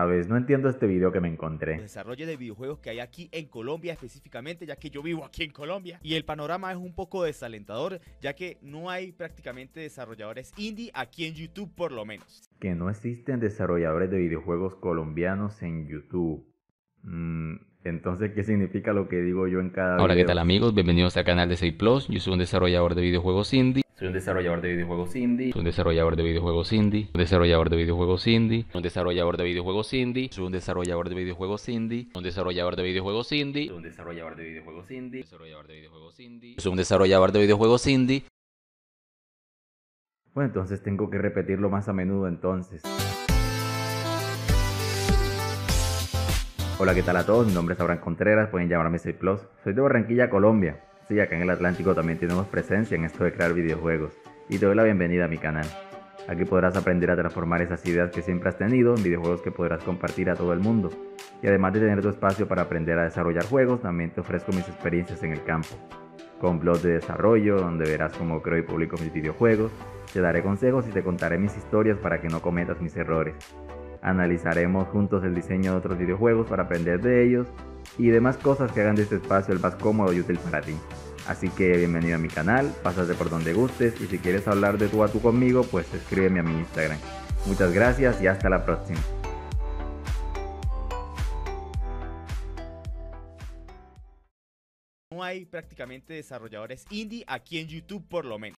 Sabes, no entiendo este video que me encontré. El desarrollo de videojuegos que hay aquí en Colombia específicamente, ya que yo vivo aquí en Colombia. Y el panorama es un poco desalentador, ya que no hay prácticamente desarrolladores indie aquí en YouTube por lo menos. Que no existen desarrolladores de videojuegos colombianos en YouTube. Mm, entonces, ¿qué significa lo que digo yo en cada Hola, ¿qué video? tal amigos? Bienvenidos al canal de 6 Plus. Yo soy un desarrollador de videojuegos indie. Soy un desarrollador de videojuegos indie. Soy un desarrollador de videojuegos indie. Un desarrollador de videojuegos indie. Un desarrollador de videojuegos indie. Soy un desarrollador de videojuegos indie. Un desarrollador de videojuegos indie. Soy un desarrollador de videojuegos indie. Desarrollador de videojuegos indie. Soy un desarrollador de videojuegos indie. Bueno, entonces tengo que repetirlo más a menudo entonces. Hola, ¿qué tal a todos? Mi nombre es Abraham Contreras, pueden llamarme 6 Plus. Soy de Barranquilla, Colombia. Sí, acá en el Atlántico también tenemos presencia en esto de crear videojuegos. Y te doy la bienvenida a mi canal. Aquí podrás aprender a transformar esas ideas que siempre has tenido en videojuegos que podrás compartir a todo el mundo. Y además de tener tu espacio para aprender a desarrollar juegos, también te ofrezco mis experiencias en el campo. Con blogs de desarrollo, donde verás cómo creo y publico mis videojuegos, te daré consejos y te contaré mis historias para que no cometas mis errores. Analizaremos juntos el diseño de otros videojuegos para aprender de ellos y demás cosas que hagan de este espacio el más cómodo y útil para ti. Así que bienvenido a mi canal, pásate por donde gustes y si quieres hablar de tú a tú conmigo, pues escríbeme a mi Instagram. Muchas gracias y hasta la próxima. No hay prácticamente desarrolladores indie aquí en YouTube por lo menos.